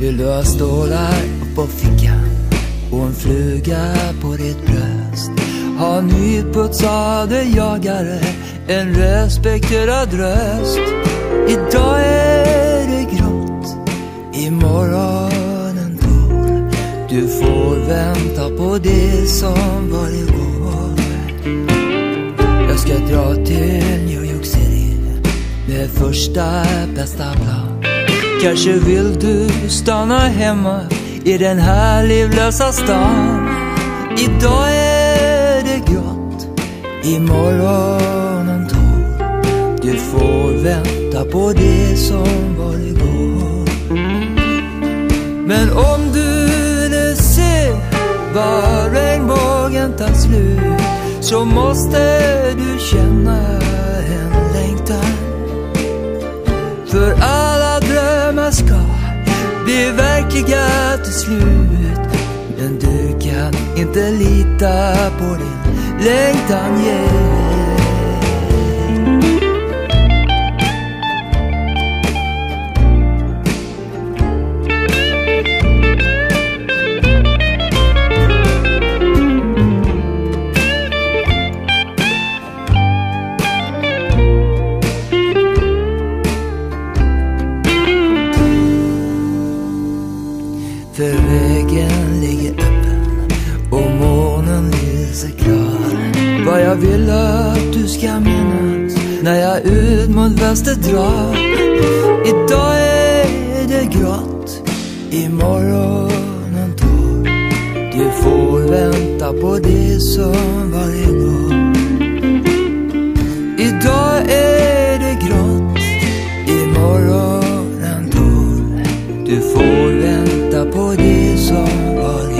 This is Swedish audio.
Vill du ha stålar på fickan och en fluga på ditt bröst? Ha nyputsade jagare, en respekterad röst. Idag är det grått, imorgon en tår. Du får vänta på det som var igår. Jag ska dra till New York City med första bästa plan. Kanske vill du stanna hemma i den här livlösa stan. Idag är det grått, imorgon en tår. Du får vänta på det som var igår. Men om du nu ser var regnbågen tar slut så måste du känna en längtan. För alla slut. Men du kan inte lita på din längtan, yeah. För vägen ligger öppen och månen lyser klar. Vad jag vill att du ska minnas när jag ut mot väster drar. Idag är det grått, imorgon en tår. Du får vänta på det som var igår. Du får vänta på det som var